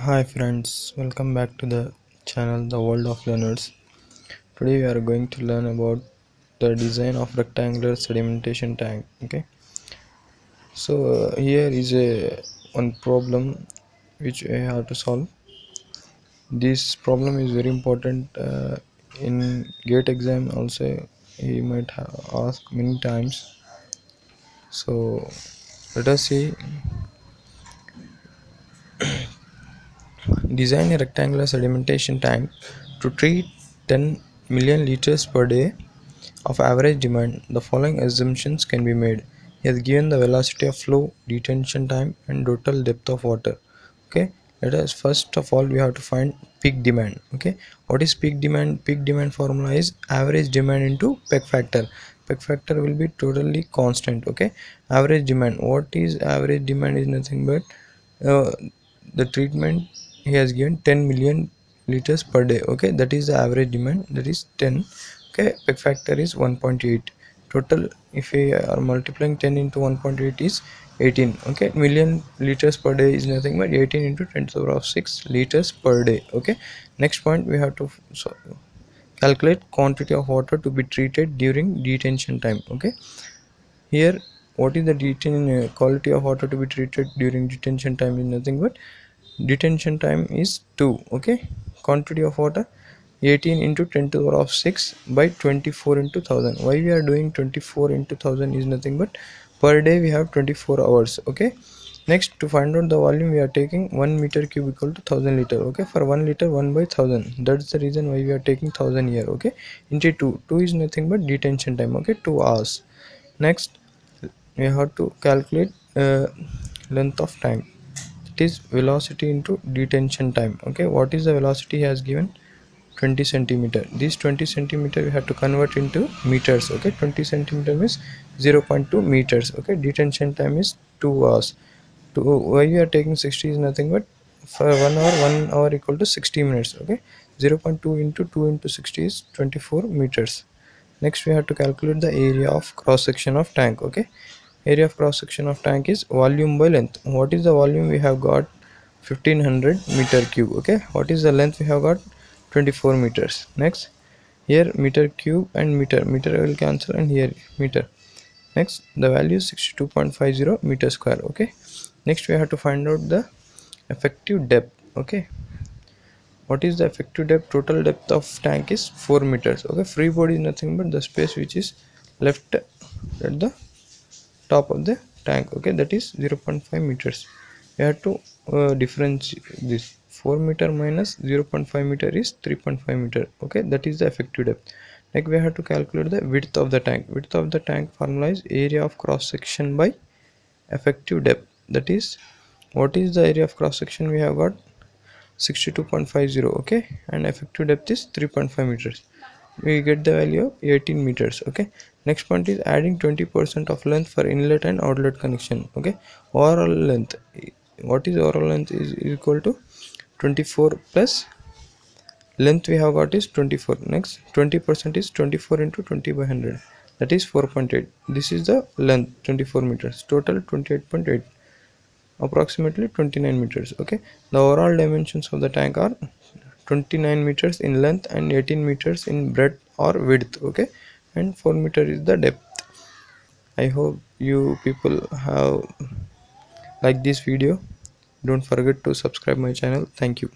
Hi friends, welcome back to the channel The World of Learners. Today we are going to learn about the design of rectangular sedimentation tank. Okay, so uh, here is a one problem which we have to solve. This problem is very important uh, in gate exam also. He might have asked many times. So let us see Design a rectangular sedimentation tank to treat 10 million liters per day of average demand. The following assumptions can be made. He has given the velocity of flow, detention time, and total depth of water. Okay, let us first of all we have to find peak demand. Okay, what is peak demand? Peak demand formula is average demand into peak factor. Peak factor will be totally constant. Okay, average demand. What is average demand? Is nothing but uh, the treatment he has given 10 million liters per day okay? That is the average demand that is 10 okay? Peak factor is 1.8 total if we are multiplying 10 into 1.8 is 18 okay? Million liters per day is nothing but 18 into 10 to the power of 6 liters per day okay? Next point we have to so calculate quantity of water to be treated during detention time okay? Here what is the detention uh, quality of water to be treated during detention time is nothing but detention time is 2 okay? Quantity of water 18 into 10 to the power of 6 by 24 into 1000 why we are doing 24 into 1000 is nothing but per day we have 24 hours okay? Next to find out the volume we are taking 1 meter cube equal to 1000 liter okay? For 1 liter 1 by 1000 that's the reason why we are taking 1000 here okay? Into 2 2 is nothing but detention time okay? 2 hours. Next we have to calculate uh, length of time it is velocity into detention time okay? What is the velocity he has given? 20 centimeter. This 20 centimeter we have to convert into meters okay? 20 centimeter means 0.2 meters okay? Detention time is 2 hours. To why you are taking 60 is nothing but for 1 hour 1 hour equal to 60 minutes okay? 0.2 into 2 into 60 is 24 meters. Next we have to calculate the area of cross section of tank okay area of cross section of tank is volume by length. What is the volume we have got? 1500 meter cube okay? What is the length we have got? 24 meters. Next here meter cube and meter. Meter will cancel and here meter. Next the value is 62.50 meter square okay? Next we have to find out the effective depth okay? What is the effective depth? Total depth of tank is 4 meters okay? Free body is nothing but the space which is left at the top of the tank okay? That is 0.5 meters. We have to uh, differentiate this. 4 meter minus 0.5 meter is 3.5 meter okay? That is the effective depth. Like we have to calculate the width of the tank. Width of the tank formula is area of cross section by effective depth. That is what is the area of cross section we have got? 62.50 okay? And effective depth is 3.5 meters. We get the value of 18 meters okay next point is adding 20 percent of length for inlet and outlet connection okay? Overall length what is overall length is equal to 24 plus length we have got is 24 next 20 percent is 24 into 20 by 100 that is 4.8 this is the length 24 meters total 28.8 approximately 29 meters okay? The overall dimensions of the tank are 29 meters in length and 18 meters in breadth or width okay and 4 meter is the depth. I hope you people have liked this video. Don't forget to subscribe my channel. Thank you